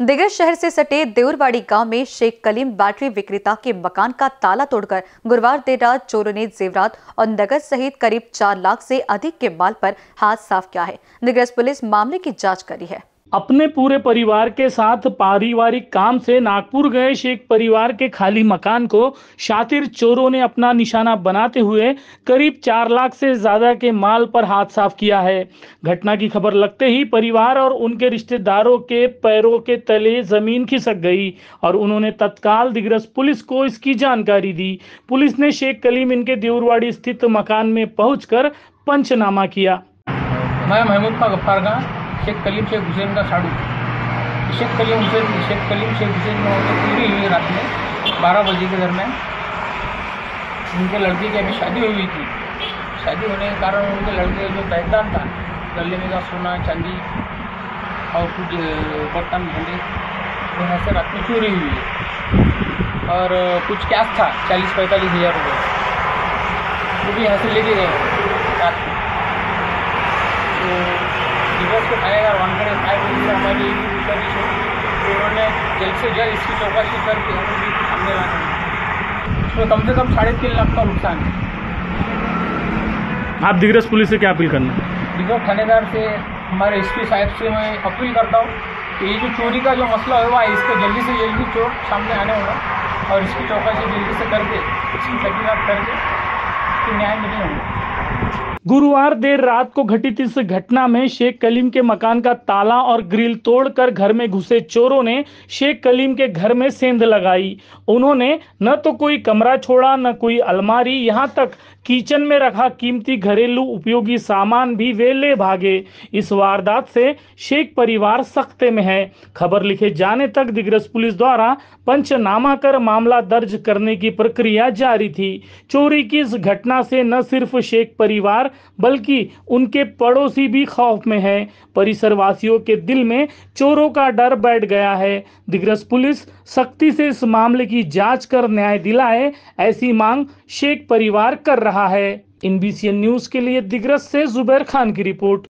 दिग्रज शहर से सटे देवरवाड़ी गाँव में शेख कलीम बैटरी विक्रेता के मकान का ताला तोड़कर गुरुवार देर रात चोरों ने जेवरात और नगद सहित करीब चार लाख से अधिक के माल पर हाथ साफ़ किया है। दिग्रज पुलिस मामले की जाँच करी है। अपने पूरे परिवार के साथ पारिवारिक काम से नागपुर गए। शेख परिवार के खाली मकान को शातिर चोरों ने अपना निशाना बनाते हुए करीब चार लाख से ज़्यादा के माल पर हाथ साफ़ किया है। घटना की खबर लगते ही परिवार और उनके रिश्तेदारों के पैरों के तले ज़मीन खिसक गई और उन्होंने तत्काल दिग्रस पुलिस को इसकी जानकारी दी। पुलिस ने शेख कलीम इनके देवरवाड़ी स्थित मकान में पहुंचकर पंचनामा किया। मैं महमूद का गफ्फार का शेख कलीम शेख हुसैन का साड़ू। शेख कलीम हुसैन, शेख कलीम शेख हुसैन पूरी हुई रात में, बारह बजे के दरमियान। उनके लड़के की अभी शादी हुई थी। शादी होने के कारण उनके लड़के का जो पैदान था, गले में का सोना, चांदी और कुछ बर्तन भांडे, वो यहाँ से रात में चोरी हुई है। और कुछ कैश था, चालीस पैंतालीस हज़ार रुपये वो भी यहाँ से लेके गए। रात में। दिवस को खाएगा वानखड़े काय बोली हमारी विचारी तो उन्होंने जल्द से जल्द इसकी चौकसी करके हमें भी सामने लाना इसमें कम से कम साढ़े तीन लाख का नुकसान है। आप दिग्रस पुलिस से क्या अपील करना दिग्रस थानेदार से हमारे एस पी साहब से मैं अपील करता हूँ कि ये जो चोरी का जो मसला हुआ है इसको जल्दी से जल्दी चोर सामने आने होगा और इसकी चौकसी जल्दी से करके इसकी तहकीकत करके न्याय मिलने होगा। गुरुवार देर रात को घटित इस घटना में शेख कलीम के मकान का ताला और ग्रिल तोड़कर घर में घुसे चोरों ने शेख कलीम के घर में सेंध लगाई। उन्होंने न तो कोई कमरा छोड़ा, न कोई अलमारी, यहाँ तक किचन में रखा कीमती घरेलू उपयोगी सामान भी वे ले भागे। इस वारदात से शेख परिवार सख्ते में है। खबर लिखे जाने तक दिग्रस पुलिस द्वारा पंचनामा कर मामला दर्ज करने की प्रक्रिया जारी थी। चोरी की इस घटना से न सिर्फ़ शेख परिवार बल्कि उनके पड़ोसी भी खौफ में हैं। परिसर वासियों के दिल में चोरों का डर बैठ गया है। दिग्रस पुलिस सख्ती से इस मामले की जाँच कर न्याय दिलाए, ऐसी मांग शेख परिवार कर रहा है। इन न्यूज़ के लिए दिग्रस से जुबैर खान की रिपोर्ट।